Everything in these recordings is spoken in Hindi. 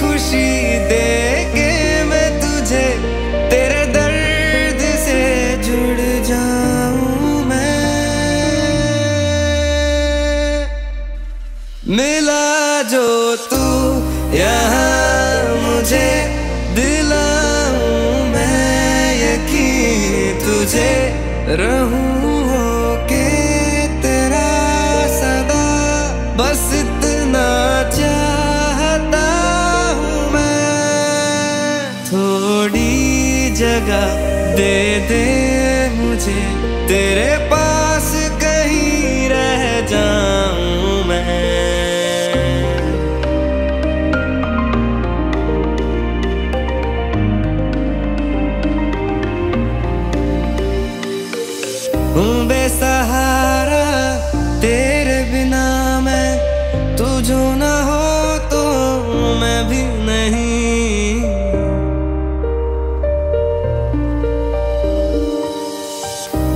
खुशी दे तुझे तेरे दर्द से जुड़ जाऊँ मैं। मिला जो तू यहाँ मुझे, दिलाऊं मैं यकीन तुझे, रहूँ के तेरा सदा। बस जगह दे दे मुझे। तेरे पास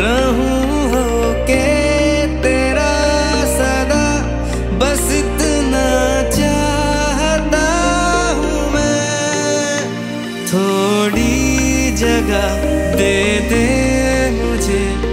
रहूँ हो के तेरा सदा बस इतना चाहता हूँ मैं। थोड़ी जगह दे दे मुझे।